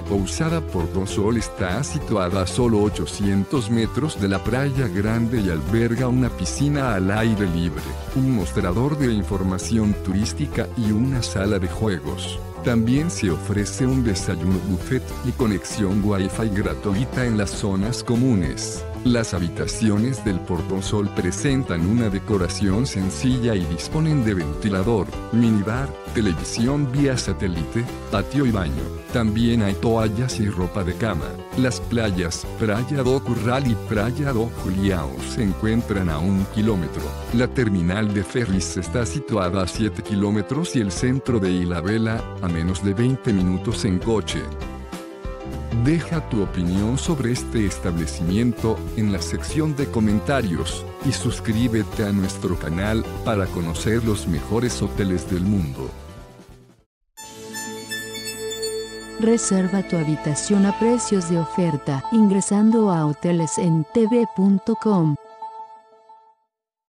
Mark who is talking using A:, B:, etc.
A: usada por Sol está situada a solo 800 metros de la playa grande y alberga una piscina al aire libre, un mostrador de información turística y una sala de juegos. También se ofrece un desayuno buffet y conexión Wi-Fi gratuita en las zonas comunes. Las habitaciones del Sol presentan una decoración sencilla y disponen de ventilador, minibar, televisión vía satélite, patio y baño. También hay toallas y ropa de cama. Las playas Playa do Curral y Playa do Juliao se encuentran a un kilómetro. La terminal de ferries está situada a 7 kilómetros y el centro de Ilabela a menos de 20 minutos en coche. Deja tu opinión sobre este establecimiento en la sección de comentarios y suscríbete a nuestro canal para conocer los mejores hoteles del mundo.
B: Reserva tu habitación a precios de oferta ingresando a hotelesentv.com.